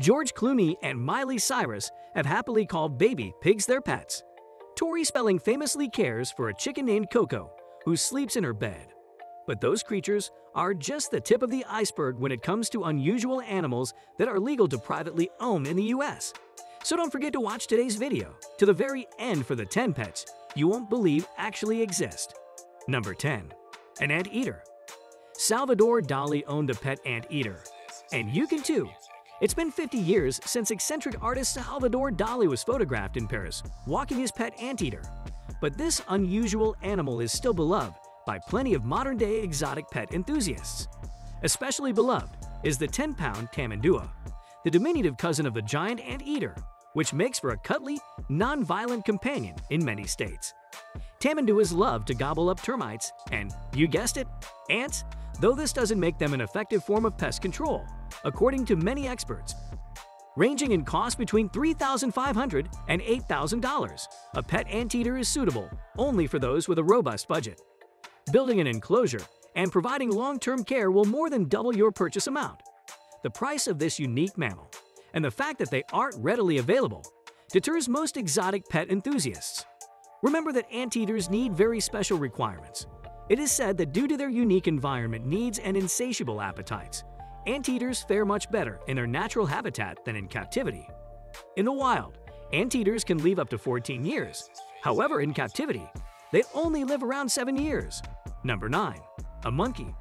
George Clooney and Miley Cyrus have happily called baby pigs their pets. Tori Spelling famously cares for a chicken named Coco, who sleeps in her bed. But those creatures are just the tip of the iceberg when it comes to unusual animals that are legal to privately own in the US. So don't forget to watch today's video to the very end for the 10 pets you won't believe actually exist. Number 10. An Anteater Salvador Dali owned a pet anteater. And you can too. It's been 50 years since eccentric artist Salvador Dali was photographed in Paris walking his pet anteater. But this unusual animal is still beloved by plenty of modern-day exotic pet enthusiasts. Especially beloved is the 10-pound Tamandua, the diminutive cousin of the giant anteater, which makes for a cuddly, non-violent companion in many states. Tamanduas love to gobble up termites and, you guessed it, ants, though this doesn't make them an effective form of pest control, according to many experts. Ranging in cost between $3,500 and $8,000, a pet anteater is suitable only for those with a robust budget. Building an enclosure and providing long-term care will more than double your purchase amount. The price of this unique mammal and the fact that they aren't readily available deters most exotic pet enthusiasts. Remember that anteaters need very special requirements. It is said that due to their unique environment needs and insatiable appetites, anteaters fare much better in their natural habitat than in captivity. In the wild, anteaters can live up to 14 years. However, in captivity, they only live around 7 years. Number 9. A Monkey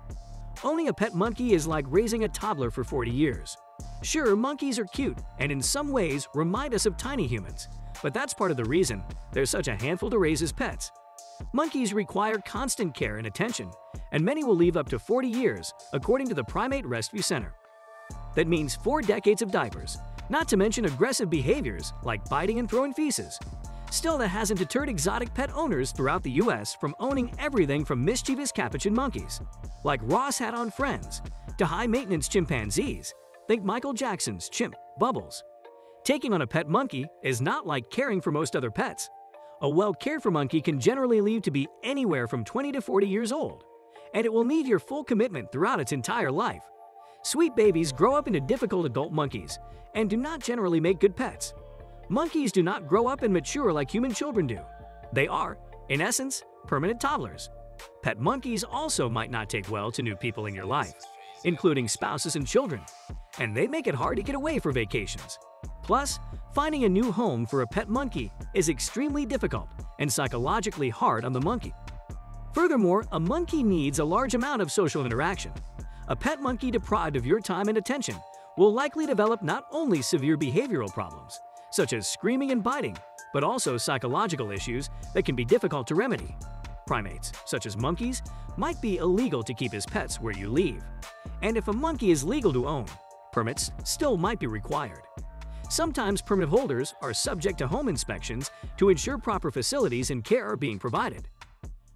Owning a pet monkey is like raising a toddler for 40 years. Sure, monkeys are cute and in some ways remind us of tiny humans, but that's part of the reason they're such a handful to raise as pets. Monkeys require constant care and attention, and many will live up to 40 years, according to the Primate Rescue Center. That means four decades of diapers, not to mention aggressive behaviors like biting and throwing feces. Still, that hasn't deterred exotic pet owners throughout the US from owning everything from mischievous capuchin monkeys, like Ross had on Friends, to high-maintenance chimpanzees, think Michael Jackson's chimp, Bubbles. Taking on a pet monkey is not like caring for most other pets. A well-cared-for monkey can generally live to be anywhere from 20 to 40 years old, and it will need your full commitment throughout its entire life. Sweet babies grow up into difficult adult monkeys and do not generally make good pets. Monkeys do not grow up and mature like human children do. They are, in essence, permanent toddlers. Pet monkeys also might not take well to new people in your life, including spouses and children, and they make it hard to get away for vacations. Plus, finding a new home for a pet monkey is extremely difficult and psychologically hard on the monkey. Furthermore, a monkey needs a large amount of social interaction. A pet monkey deprived of your time and attention will likely develop not only severe behavioral problems, such as screaming and biting, but also psychological issues that can be difficult to remedy. Primates, such as monkeys, might be illegal to keep as pets where you live. And if a monkey is legal to own, permits still might be required. Sometimes permit holders are subject to home inspections to ensure proper facilities and care are being provided.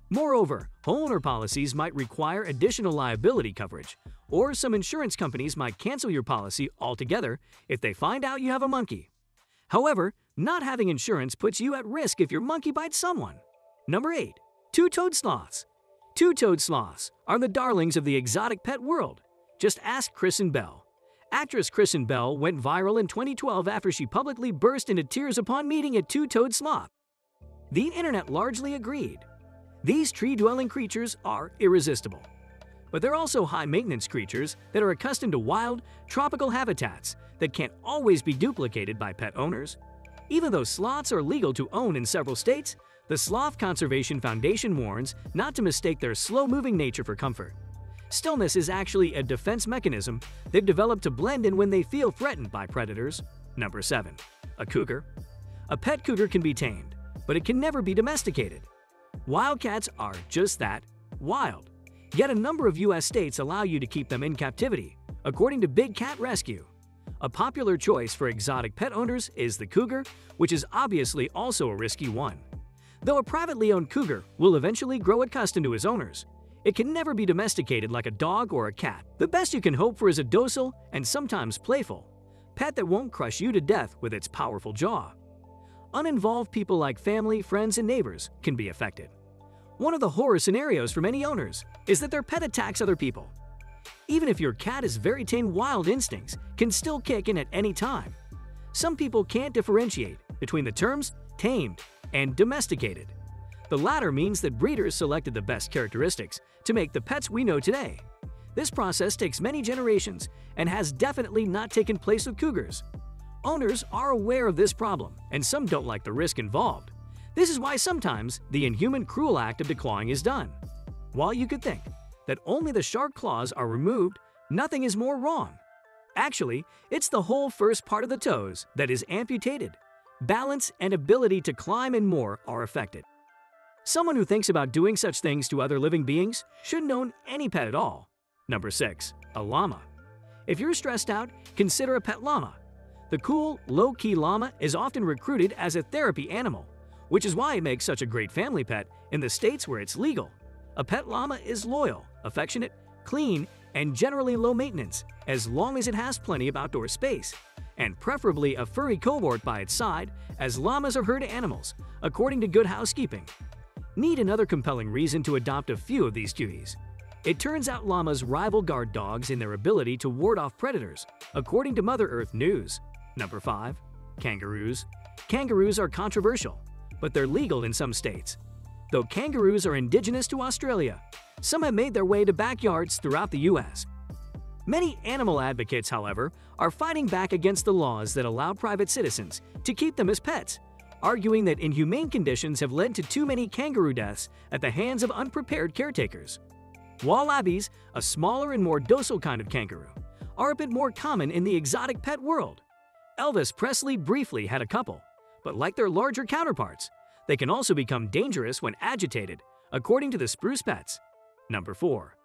Moreover, homeowner policies might require additional liability coverage, or some insurance companies might cancel your policy altogether if they find out you have a monkey. However, not having insurance puts you at risk if your monkey bites someone. Number 8. Two-toed sloths Two-toed sloths are the darlings of the exotic pet world. Just ask Kristen Bell. Actress Kristen Bell went viral in 2012 after she publicly burst into tears upon meeting a two-toed sloth. The internet largely agreed. These tree-dwelling creatures are irresistible. But they're also high-maintenance creatures that are accustomed to wild, tropical habitats that can't always be duplicated by pet owners. Even though sloths are legal to own in several states, the Sloth Conservation Foundation warns not to mistake their slow-moving nature for comfort. Stillness is actually a defense mechanism they've developed to blend in when they feel threatened by predators. Number 7. A cougar. A pet cougar can be tamed, but it can never be domesticated. Wildcats are just that, wild. Yet a number of U.S. states allow you to keep them in captivity, according to Big Cat Rescue. A popular choice for exotic pet owners is the cougar, which is obviously also a risky one. Though a privately owned cougar will eventually grow accustomed to his owners, it can never be domesticated like a dog or a cat. The best you can hope for is a docile and sometimes playful pet that won't crush you to death with its powerful jaw. Uninvolved people like family, friends, and neighbors can be affected. One of the horror scenarios for many owners is that their pet attacks other people. Even if your cat is very tame wild instincts can still kick in at any time. Some people can't differentiate between the terms tamed and domesticated. The latter means that breeders selected the best characteristics to make the pets we know today. This process takes many generations and has definitely not taken place with cougars. Owners are aware of this problem, and some don't like the risk involved. This is why sometimes the inhuman cruel act of declawing is done. While you could think that only the sharp claws are removed, nothing is more wrong. Actually, it's the whole first part of the toes that is amputated. Balance and ability to climb and more are affected. Someone who thinks about doing such things to other living beings shouldn't own any pet at all. Number 6. A llama. If you're stressed out, consider a pet llama. The cool, low-key llama is often recruited as a therapy animal, which is why it makes such a great family pet in the states where it's legal. A pet llama is loyal, affectionate, clean, and generally low maintenance, as long as it has plenty of outdoor space, and preferably a furry cohort by its side, as llamas are herd animals, according to Good Housekeeping. Need another compelling reason to adopt a few of these cuties. It turns out llamas rival guard dogs in their ability to ward off predators, according to Mother Earth News. Number 5. Kangaroos. Kangaroos are controversial, but they're legal in some states. Though kangaroos are indigenous to Australia, some have made their way to backyards throughout the U.S. Many animal advocates, however, are fighting back against the laws that allow private citizens to keep them as pets, arguing that inhumane conditions have led to too many kangaroo deaths at the hands of unprepared caretakers. Wallabies, a smaller and more docile kind of kangaroo, are a bit more common in the exotic pet world. Elvis Presley briefly had a couple, but like their larger counterparts, they can also become dangerous when agitated, according to the Spruce Pets. Number 4.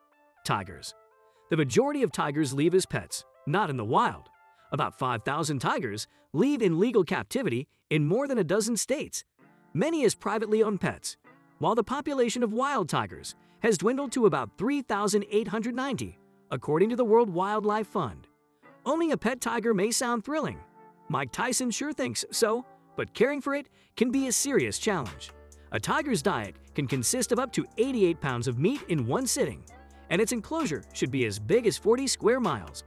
Tigers. The majority of tigers leave as pets, not in the wild. About 5,000 tigers leave in legal captivity in more than a dozen states, many as privately owned pets, while the population of wild tigers has dwindled to about 3,890, according to the World Wildlife Fund. Owning a pet tiger may sound thrilling. Mike Tyson sure thinks so, but caring for it can be a serious challenge. A tiger's diet can consist of up to 88 pounds of meat in one sitting, and its enclosure should be as big as 40 square miles.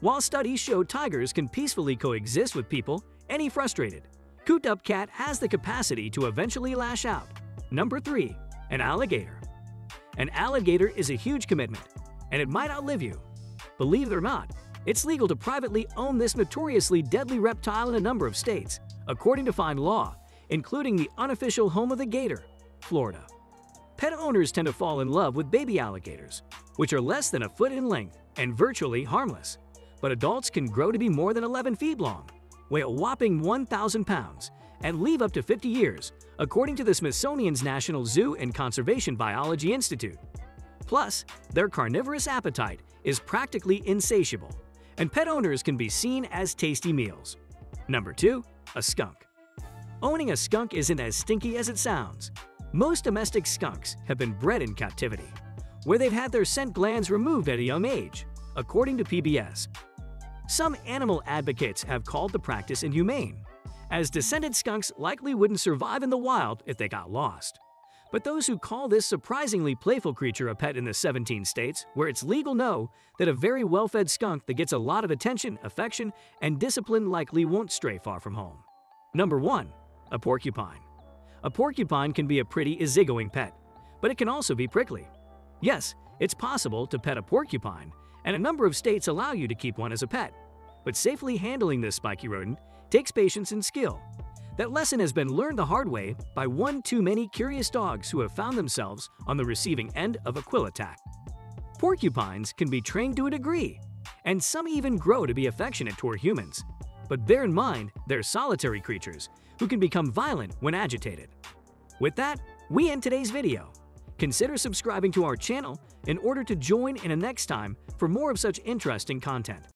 While studies show tigers can peacefully coexist with people, any frustrated, cooped up cat has the capacity to eventually lash out. Number 3. An alligator. An alligator is a huge commitment, and it might outlive you. Believe it or not, it's legal to privately own this notoriously deadly reptile in a number of states, according to FindLaw, including the unofficial home of the gator, Florida. Pet owners tend to fall in love with baby alligators, which are less than a foot in length and virtually harmless. But adults can grow to be more than 11 feet long, weigh a whopping 1,000 pounds, and live up to 50 years, according to the Smithsonian's National Zoo and Conservation Biology Institute. Plus, their carnivorous appetite is practically insatiable, and pet owners can be seen as tasty meals. Number 2. A skunk. Owning a skunk isn't as stinky as it sounds. Most domestic skunks have been bred in captivity, where they've had their scent glands removed at a young age, according to PBS. Some animal advocates have called the practice inhumane, as descented skunks likely wouldn't survive in the wild if they got lost. But those who call this surprisingly playful creature a pet in the 17 states where it's legal know that a very well-fed skunk that gets a lot of attention, affection, and discipline likely won't stray far from home. Number 1. A porcupine. A porcupine can be a pretty easygoing pet, but it can also be prickly. Yes, it's possible to pet a porcupine, and a number of states allow you to keep one as a pet. But safely handling this spiky rodent takes patience and skill. That lesson has been learned the hard way by one too many curious dogs who have found themselves on the receiving end of a quill attack. Porcupines can be trained to a degree, and some even grow to be affectionate toward humans. But bear in mind, they're solitary creatures who can become violent when agitated. With that, we end today's video. Consider subscribing to our channel in order to join in a next time for more of such interesting content.